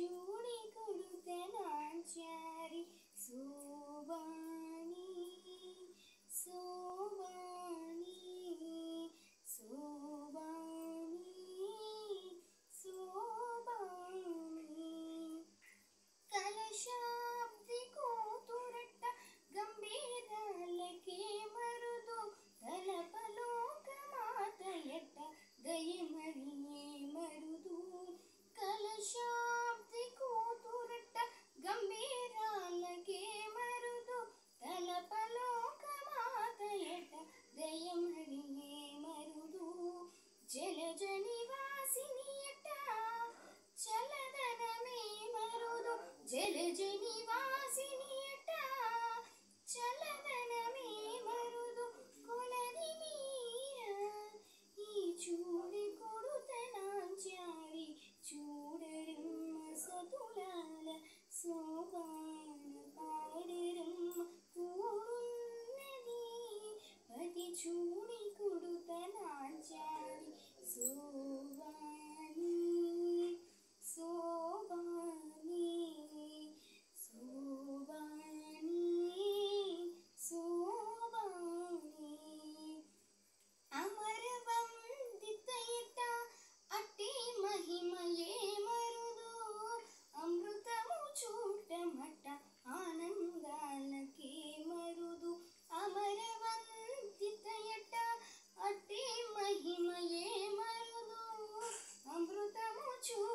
ചൂണി കൊടുത്തനാൻ Chari സോബാനി so geleceğini to